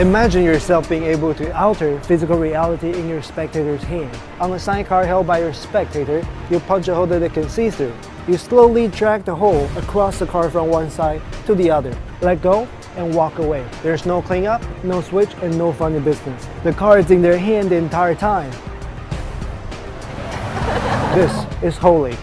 Imagine yourself being able to alter physical reality in your spectator's hand. On a sidecar held by your spectator, you punch a hole that they can see through. You slowly drag the hole across the car from one side to the other. Let go and walk away. There's no cleanup, no switch, and no funny business. The car is in their hand the entire time. this is Holely.